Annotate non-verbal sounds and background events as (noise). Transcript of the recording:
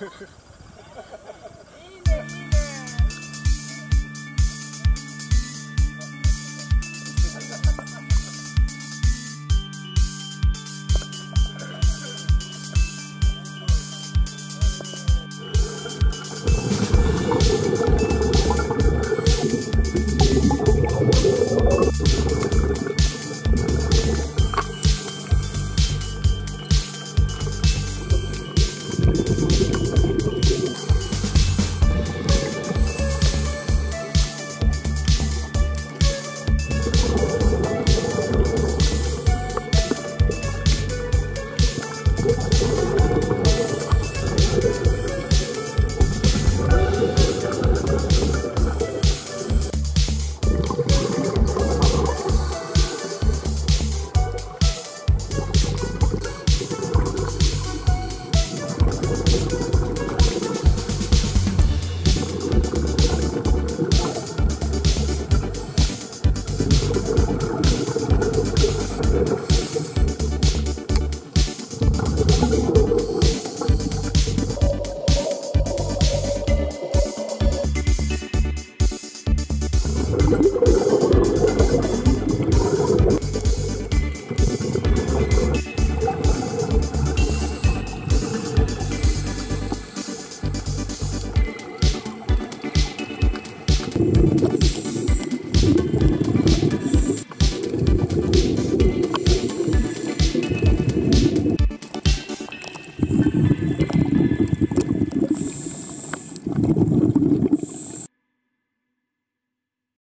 (laughs) Thank